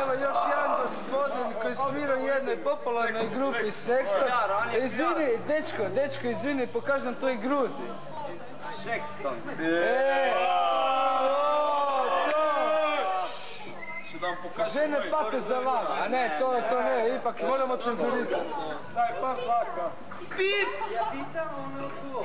Evo još jedan gospodin koji svira u jednoj popularnoj grupi Sexton. Izvini, dečko, dečko, izvini, pokaži nam toj grudi. Sexton. E, Žene pate za vama, a ne, to, to ne, ipak moramo cenzurisati. Daj, pa plaka. Pip! Ja pitam ono to.